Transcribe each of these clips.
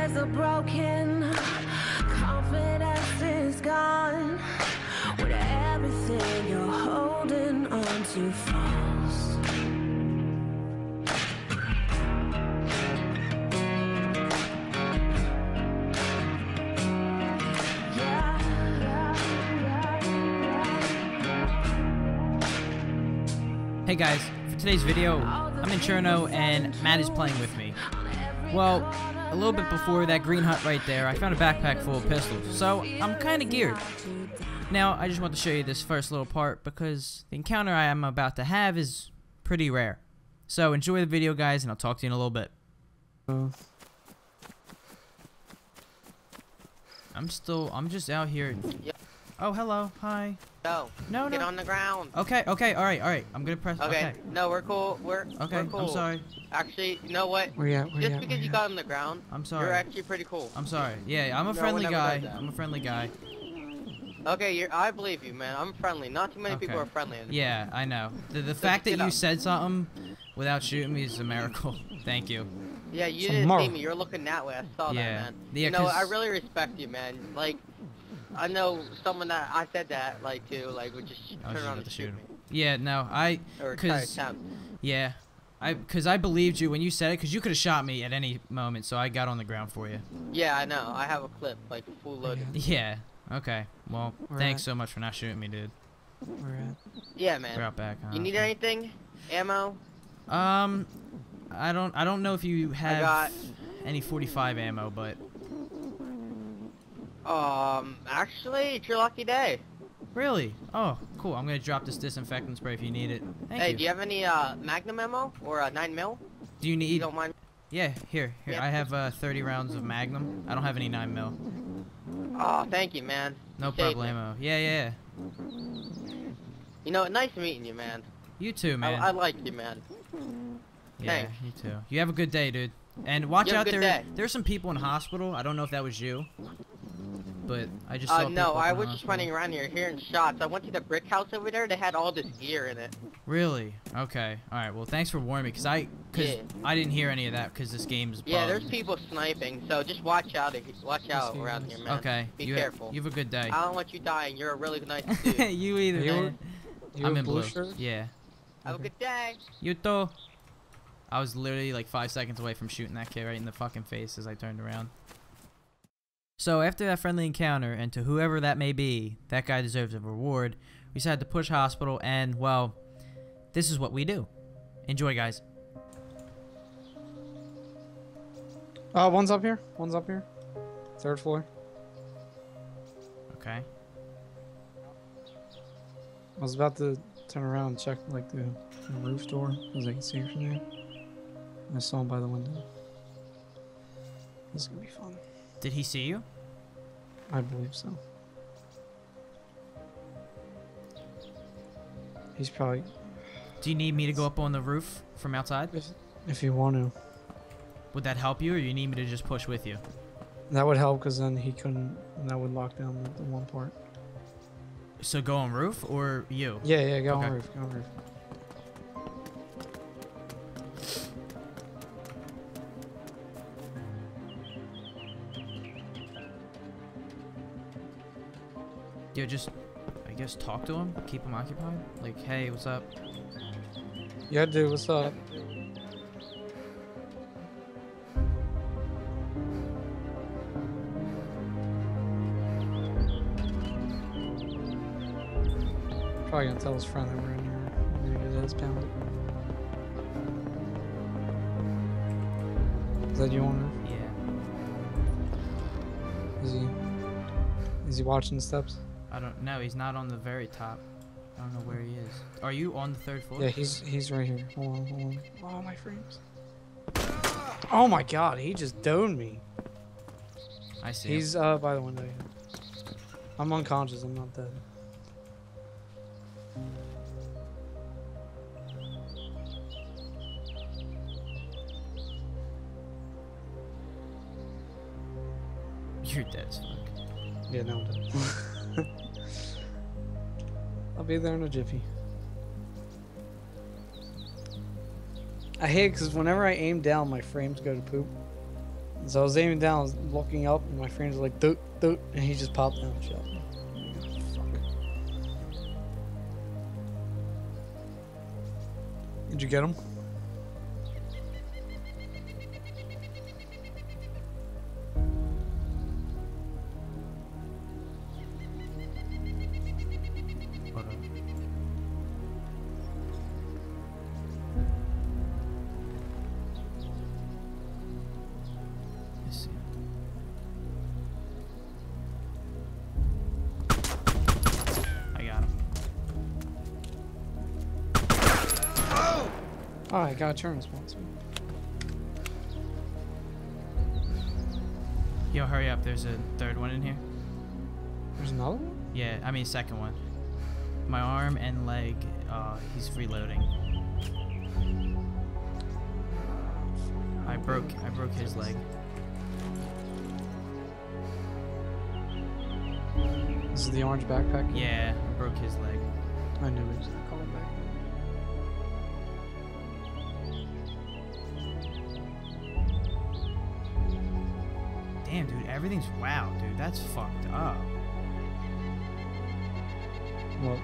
Pieces are broken, confidence is gone. When everything you're holding on to falls. Hey guys, for today's video, I'm in Cherno and Matt is playing with me. Well, a little bit before that green hut right there, I found a backpack full of pistols, so I'm kind of geared. Now, I just want to show you this first little part because the encounter I am about to have is pretty rare. So enjoy the video guys and I'll talk to you in a little bit. Oh. I'm still, I'm just out here. Yep. Oh, hello, hi. No. No, Get no. on the ground. Okay, okay, alright, alright. I'm gonna press, Okay. okay. No, we're cool. We're Okay, we're cool. I'm sorry. Actually, you know what? Where you at? Where Just at? because Where you got on the ground, I'm sorry. you're actually pretty cool. I'm sorry. Yeah, I'm a No, friendly guy. I'm a friendly guy. Okay, you're. I believe you, man. I'm friendly. Not too many people are friendly. in Yeah, I know. The, the fact that you up. said something without shooting me is a miracle. Thank you. Yeah, you Some didn't more. see me. You're looking that way. I saw Yeah. that, man. Yeah, you know, I 'cause- really respect you, man. Like, I know someone that I said that like to like would just I turn just around and to shoot shoot me Yeah, no, I, or try to 'Cause- attempt. yeah, I, cause I believed you when you said it, cause you could have shot me at any moment, so I got on the ground for you. Yeah, I know. I have a clip like full loaded. Yeah. Okay. Well, Where thanks at? so much for not shooting me, dude. Where at? Yeah, We're man. out back. huh? You need anything? Ammo? Um, I don't, I don't know if you I have got. any 45 ammo, but Um, actually, it's your lucky day. really, oh, cool. I'm gonna drop this disinfectant spray if you need it. Thank hey, you. do you have any uh Magnum ammo or a nine mil? Do you need? You don't mind? Yeah, here, here. Yeah. I have uh, 30 rounds of Magnum. I don't have any 9 mil. Oh, thank you, man. No me. problemo. Yeah, yeah. You know, nice meeting you, man. You too, man. I, I like you, man. yeah, thanks. you too. You have a good day, dude. And watch out there. day. There's some people in hospital. I don't know if that was you, but I just saw Uh, no, I was just running around here hearing shots. I went to the brick house over there. They had all this gear in it. Really? Okay. All right. Well, thanks for warning me, cause I, cause Yeah. I didn't hear any of that, cause this game's. Yeah, there's people sniping, so just watch out. if- Watch out see around here, man. Okay. Be you careful. Have, you have a good day. I don't want you dying. You're a really nice dude. you either, You- man. You I'm have in blue. shirt? Yeah. Have a good day. You too. I was literally like five seconds away from shooting that kid right in the fucking face as I turned around. So after that friendly encounter, and to whoever that may be, that guy deserves a reward. We decided to push hospital, and well, this is what we do. Enjoy, guys. Uh, one's up here. One's up here. Third floor. Okay. I was about to turn around and check like the, the roof door because I can see from there. I saw him by the window. This is gonna be fun. Did he see you? I believe so. He's probably Do you need me to go up on the roof from outside? if if you want to. Would that help you, or you need me to just push with you? That would help because then he couldn't. And that would lock down the, the one part. So go on roof, or you? Yeah, yeah. Go Okay. on roof. Go on roof. Yo, just, I guess, talk to him, keep him occupied. Like, hey, what's up? Yeah, dude. What's up? Probably gonna tell his friend that we're in here. Maybe it is pound. Is that you on Yeah. Is he? Is he watching the steps? I don't know. He's not on the very top. I don't know where he is. Are you on the third floor? Yeah, he's he's right here. Hold on, hold on. Oh my frames. Oh my god, he just doned me. I see. him. He's uh by the window. I'm unconscious. I'm not dead. You're dead as fuck. Yeah, no, I'm dead. I'll be there in a jiffy. I hate because whenever I aim down, my frames go to poop. So I was aiming down, I was looking up, and my friends were like, doot, doot, and he just popped down. Fuck. Did you get him? Oh, I got a turn response. Yo, hurry up. There's a third one in here. There's another one? Yeah, I mean second one. My arm and leg. Uh, he's reloading. I broke. I broke his leg. This is the orange backpack? Yeah, I broke his leg. I knew he was gonna it Damn, dude, everything's wow, dude. That's fucked up. Well,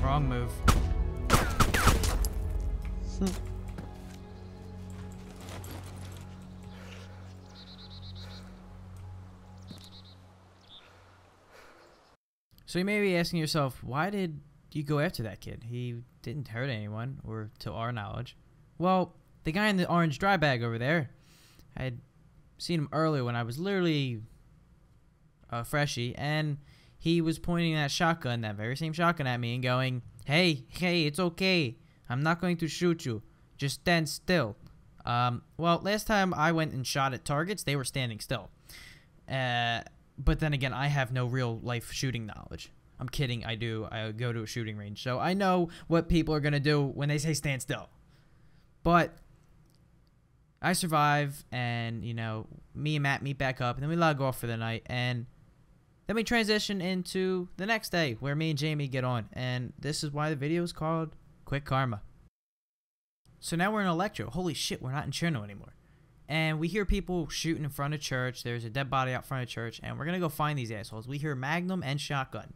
Wrong move. So you may be asking yourself, why did you go after that kid? He didn't hurt anyone, or to our knowledge. Well, the guy in the orange dry bag over there, I had seen him earlier when I was literally a freshie, and he was pointing that shotgun, that very same shotgun at me, and going, "Hey, hey, it's okay. I'm not going to shoot you. Just stand still." Um, well, last time I went and shot at targets, they were standing still. Uh, but then again, I have no real life shooting knowledge. I'm kidding. I do. I go to a shooting range, so I know what people are gonna do when they say stand still. But I survive, and you know, me and Matt meet back up, and then we log off for the night, and then we transition into the next day where me and Jamie get on, and this is why the video is called Quick Karma. So now we're in Electro. Holy shit, we're not in Cherno anymore. And we hear people shooting in front of church. There's a dead body out front of church, and we're gonna go find these assholes. We hear Magnum and shotgun.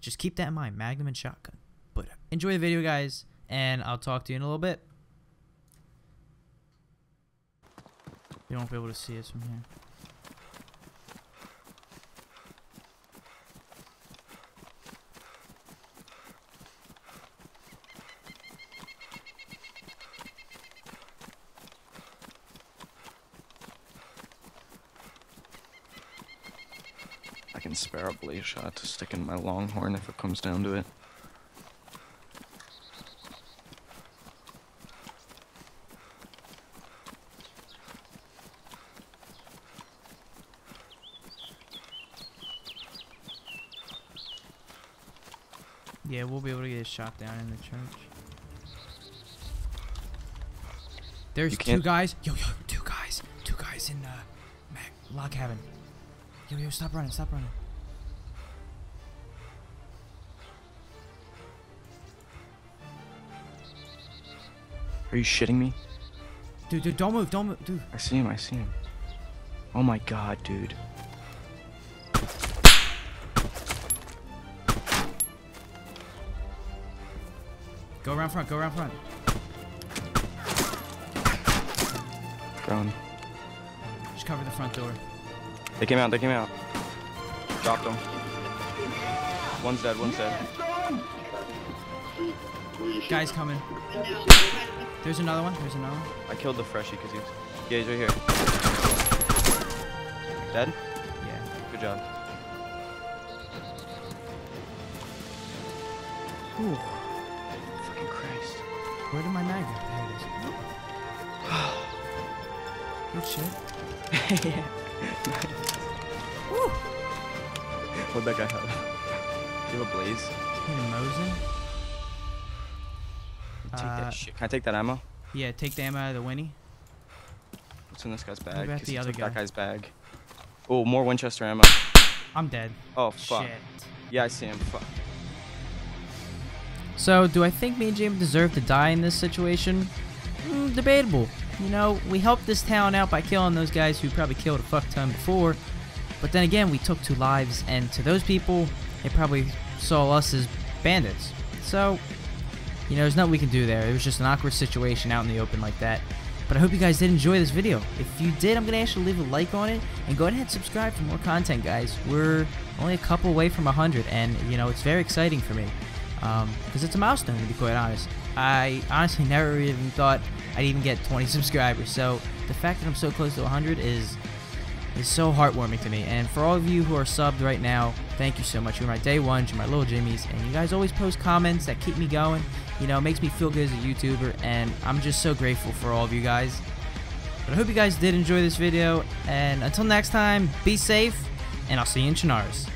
Just keep that in mind, Magnum and shotgun. But enjoy the video, guys, and I'll talk to you in a little bit. You won't be able to see us from here. Spare a shot to stick in my longhorn if it comes down to it. Yeah, we'll be able to get a shot down in the church. There's two guys. Yo, yo, two guys. Two guys in uh, Mac log cabin. Yo, yo, stop running, stop running. Are you shitting me? Dude, dude, don't move, don't move, dude. I see him, I see him. Oh my god, dude. Go around front, go around front. Grown. Just cover the front door. They came out, they came out. Dropped them. One's dead, one's dead. Guys coming. There's another one. There's another one. I killed the freshie because he's. Yeah, he's right here. Dead? Yeah. Good job. Ooh. Fucking Christ. Where did my mag go? There it is. Good shit. yeah. Woo. What'd that guy have? Do you have a blaze? Hit a Mosin. Take Uh, that shit. Can I take that ammo? Yeah, take the ammo out of the Winnie. What's in this guy's bag? about 'Cause the other took that guy's bag. Oh, more Winchester ammo. I'm dead. Oh, fuck. Shit. Yeah, I see him. Fuck. So, do I think me and Jamie deserve to die in this situation? Mm, debatable. You know, we helped this town out by killing those guys who probably killed a fuck ton before, but then again, we took two lives, and to those people, they probably saw us as bandits. So, you know, there's nothing we can do there. It was just an awkward situation out in the open like that. But I hope you guys did enjoy this video. If you did, I'm going to ask you to leave a like on it, and go ahead and subscribe for more content, guys. We're only a couple away from 100, and, you know, it's very exciting for me. Because um, it's a milestone, to be quite honest. I honestly never even thought I'd even get 20 subscribers. So the fact that I'm so close to 100 is is so heartwarming to me. And for all of you who are subbed right now, thank you so much. You're my day ones, you're my little Jimmies, and you guys always post comments that keep me going. You know, makes me feel good as a YouTuber, and I'm just so grateful for all of you guys. But I hope you guys did enjoy this video, and until next time, be safe, and I'll see you in Chernarus.